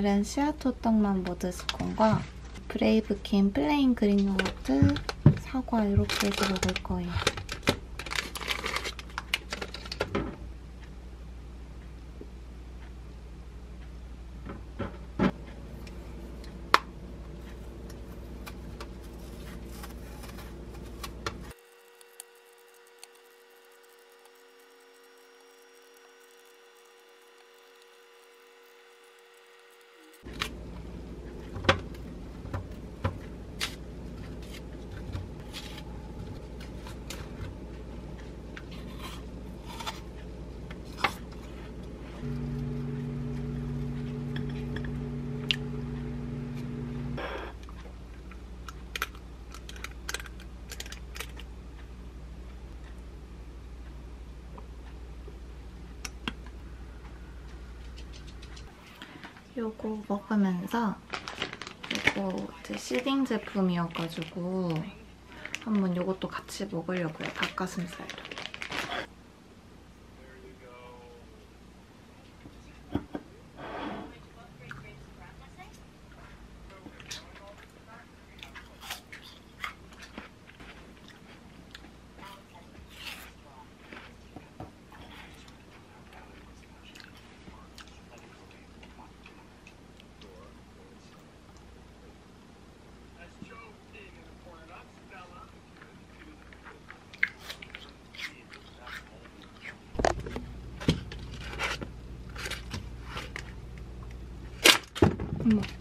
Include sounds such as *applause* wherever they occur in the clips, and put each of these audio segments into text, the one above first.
오늘은 씨앗호떡만 모드 스콘과 브레이브킨 플레인 그린 요거트 사과 이렇게 해서 먹을 거예요 요거 먹으면서 요거 제 시딩 제품이어가지고 한번 요것도 같이 먹으려고요. 닭가슴살도. 어머.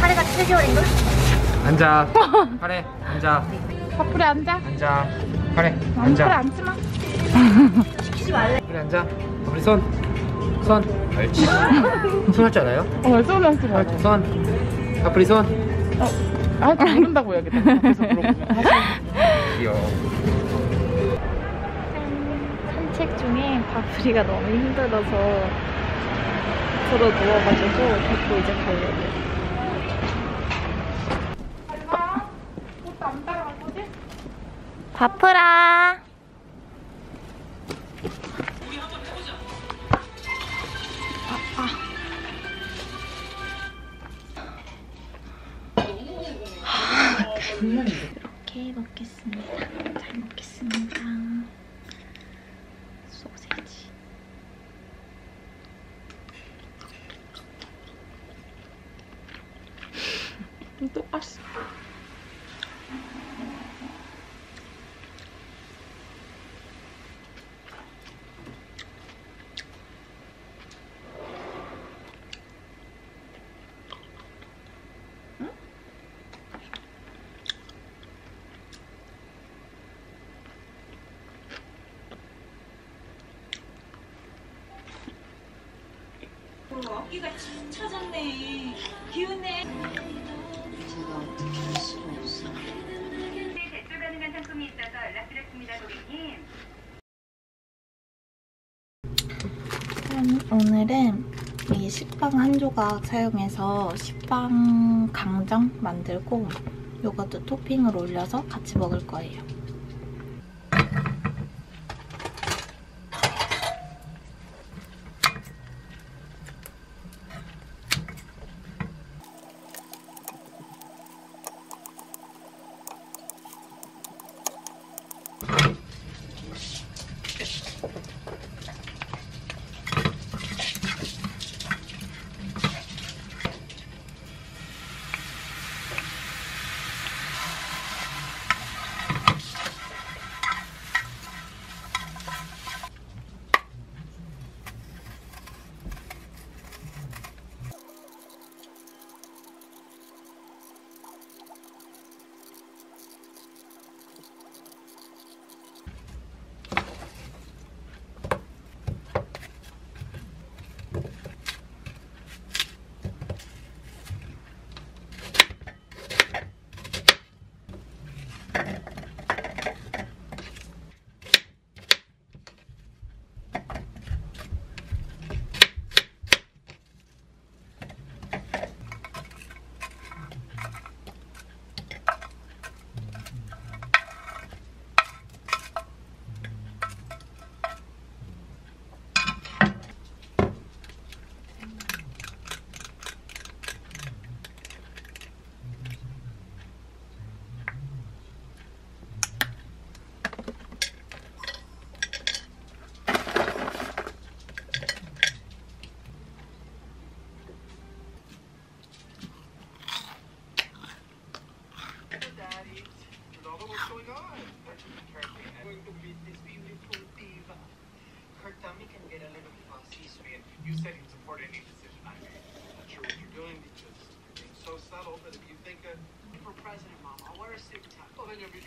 카레가 7개월인가? 앉아. 카레 앉아. 커플에 앉아. 앉아. 카레 커플에 앉아. 앉지 마. *laughs* 그래 앉아. 우리 손. 손. 옳지. 손 할 줄 알아요? 어, 쏘는 하지 마. 옳지. 손. 아프리 손. 아, 모른다고 해야겠다. 앞에서 물어보면. 귀여워. 산책 중에 바프리가 너무 힘들어서 들어 누워가지고 데리고 이제 가려고. 옷 바프라. 이렇게 먹겠습니다. 잘 먹겠습니다. 소세지. 똑같이. 어깨가 참 처졌네. 기운내. 대출 가능한 상품이 있어서 연락드렸습니다, 고객님. 음, 오늘은 이 식빵 한 조각 사용해서 식빵 강정 만들고 요거트 토핑을 올려서 같이 먹을 거예요.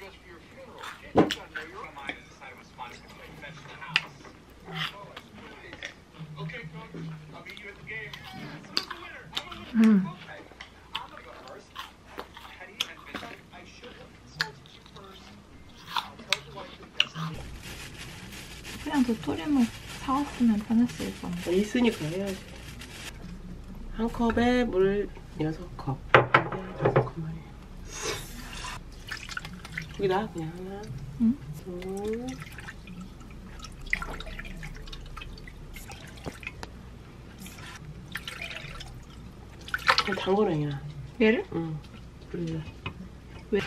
Best. 그냥 도토리묵 사왔으면 편했을 건데. 있으니까 해야지. 한 컵에 물 여섯 컵. 다섯 컵 말이야. 여기다 그냥 하나, 응. 둘, 그냥 담궈라 야. 얘를? 응. 왜?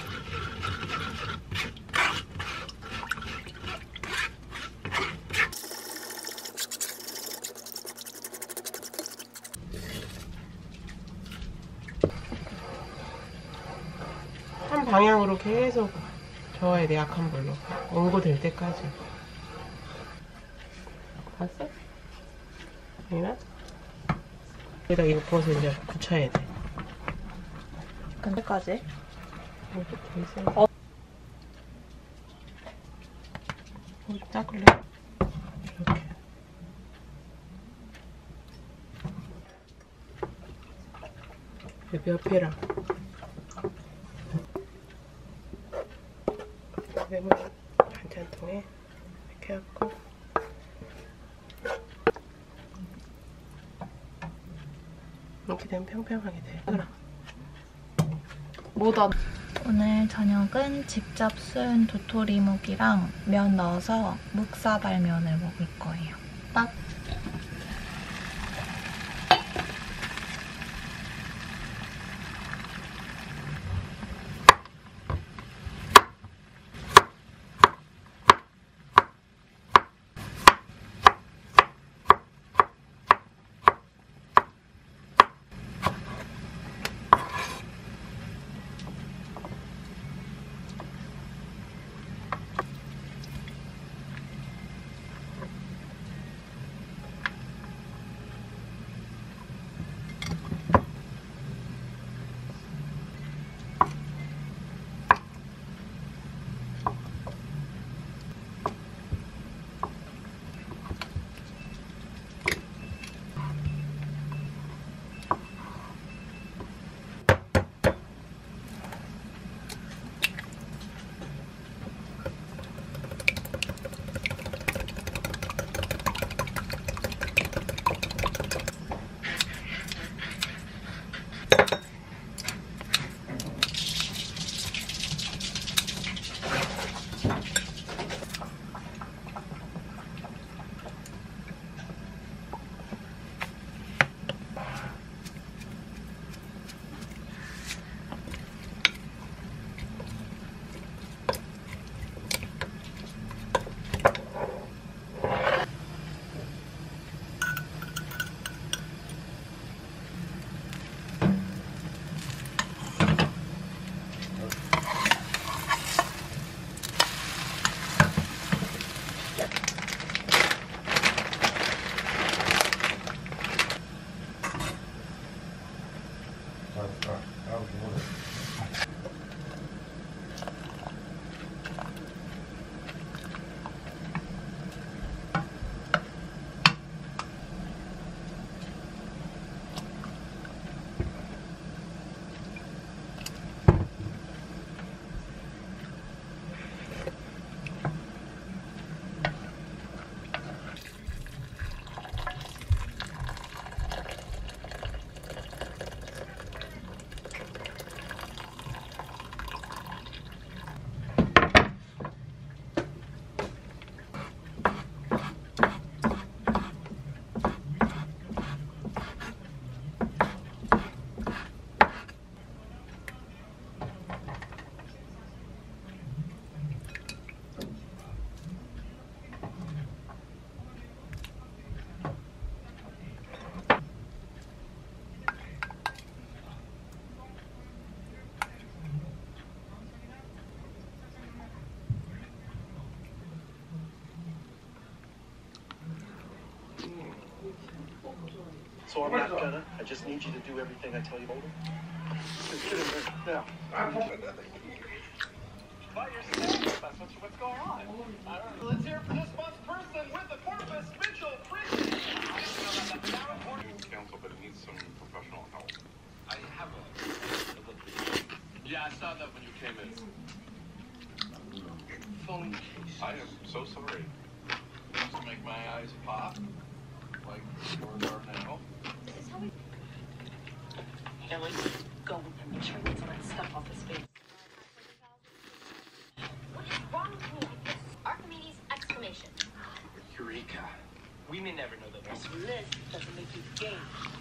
한 방향으로 계속 돼 약한 불로 원고 될 때까지 봤어? 여기다 여기다 이거 부어서 이제 굳혀야 돼 근데까지? 이것도 계속. 어. 어, 작을래? 이렇게. 여기 옆에랑. 레몬 반찬통에 이렇게 하고. 이렇게 되면 평평하게 돼. 그럼. 뭐다. 오늘 저녁은 직접 쓴 도토리묵이랑 면 넣어서 묵사발면을 먹을 거예요. 딱 So I'm not gonna. I just need you to do everything I tell you. Over. Just get in there. Now. By yourself. That's what's, what's going on. I don't know. Let's hear it for this month's person with the porpoise, Mitchell Pritchett. council, but it needs some professional help. I have a. Yeah, I saw that when you came in. Phone case. I am so sorry. To make my eyes pop. Like now. Ellie, go with him. Make sure he gets all that stuff off his face. What is wrong with me? Archimedes exclamation. Eureka. We may never know the This list doesn't make you gay.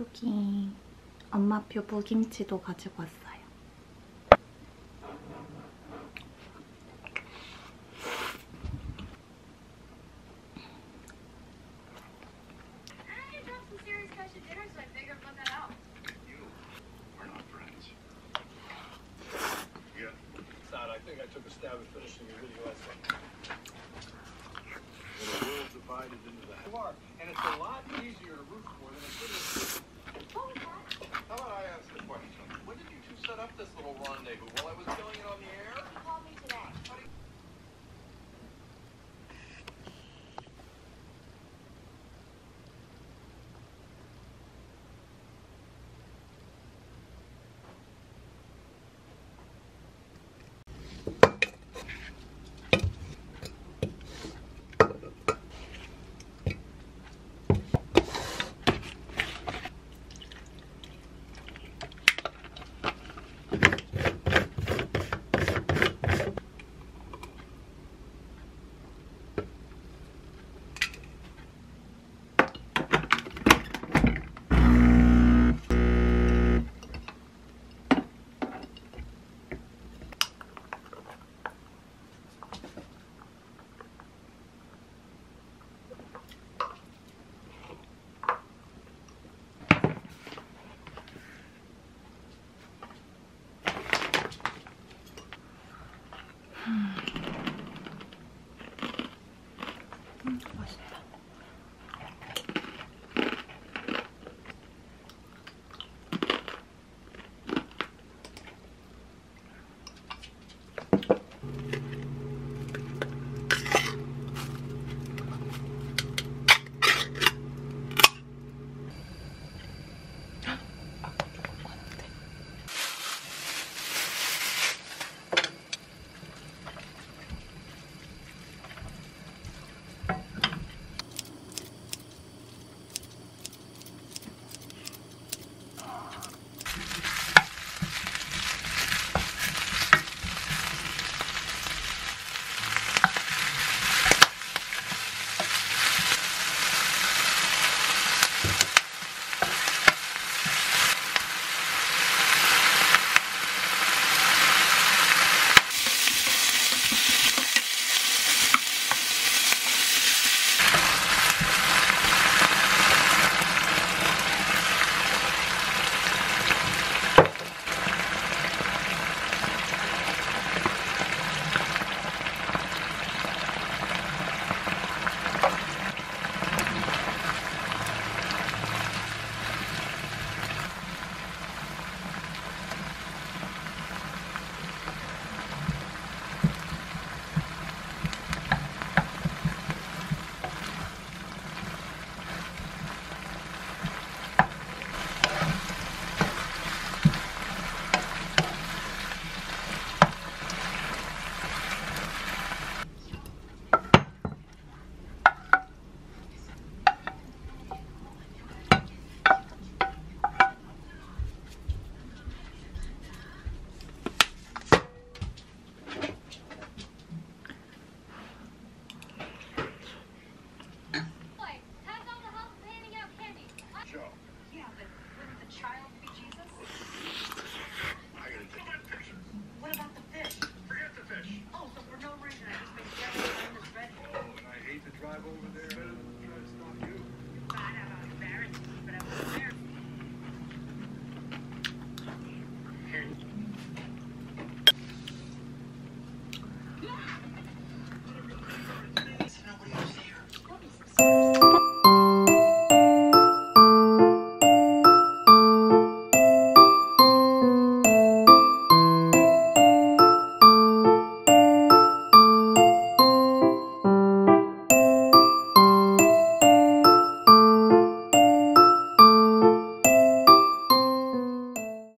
여기 음. 엄마표 무김치도 가지고 왔어요. set up this little rendezvous? While I was filling it on the air? He called me today.